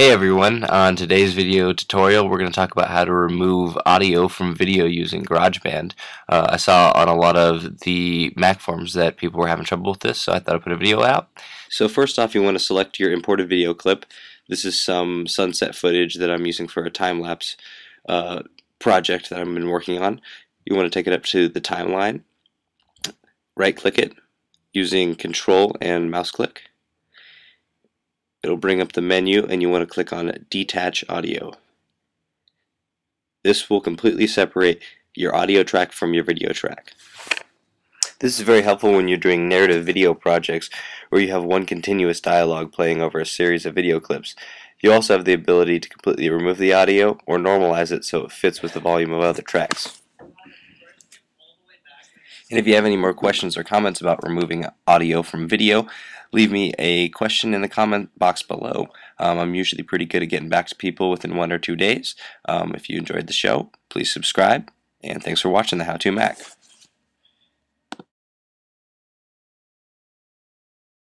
Hey everyone, on today's video tutorial we're going to talk about how to remove audio from video using GarageBand. Uh, I saw on a lot of the Mac forums that people were having trouble with this, so I thought I'd put a video out. So first off you want to select your imported video clip. This is some sunset footage that I'm using for a time-lapse uh, project that I've been working on. You want to take it up to the timeline, right click it using control and mouse click it'll bring up the menu and you want to click on detach audio. This will completely separate your audio track from your video track. This is very helpful when you're doing narrative video projects where you have one continuous dialogue playing over a series of video clips. You also have the ability to completely remove the audio or normalize it so it fits with the volume of other tracks. And if you have any more questions or comments about removing audio from video, leave me a question in the comment box below. Um, I'm usually pretty good at getting back to people within one or two days. Um, if you enjoyed the show, please subscribe, and thanks for watching the How To Mac.